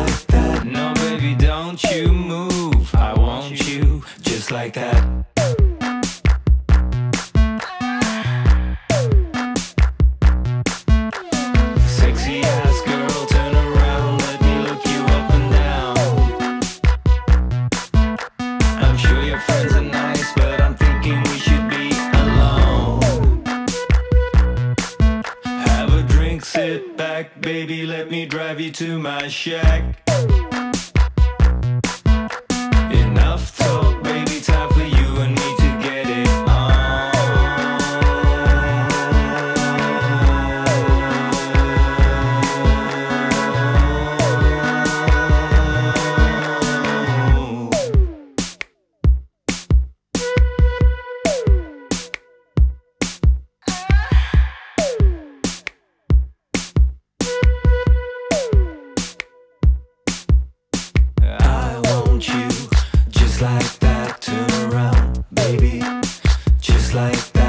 like that. No, baby, don't you move. I want you just like that. Sit back, baby, let me drive you to my shack. like that, turn around, baby. Just like that.